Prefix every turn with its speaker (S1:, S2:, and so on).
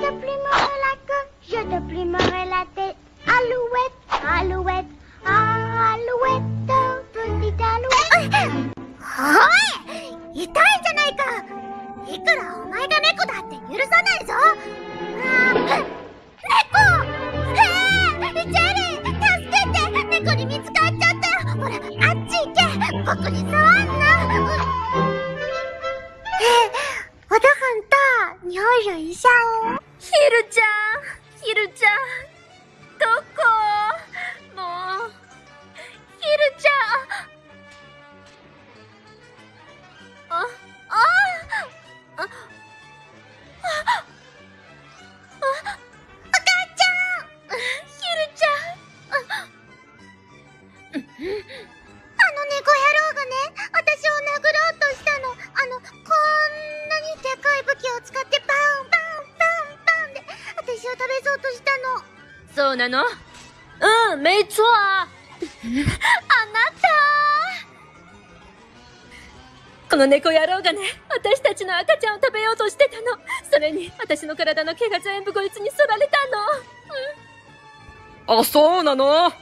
S1: te plumerai la queue, je te plumerai la tête. Alouette, alouette, alouette, petite alouette.
S2: おい痛いんじゃないかいくらお前が猫だって許さないぞあ猫えー、ジェリー助けて猫に見つかっちゃったほらあっち行け僕に触んなえー、我都很大，你要忍一下哦。
S3: ヒルちゃんヒルちゃんどこ？もうヒルちゃん。あああああお
S2: 母ちゃん。私を食べそうとした
S3: の。そうなの？うん、没错 あなたこの猫野郎がね、私たちの赤ちゃんを食べようとしてたの。それに、私の体の毛が全部こいつに剃られた
S4: の。
S3: あ、そうなの？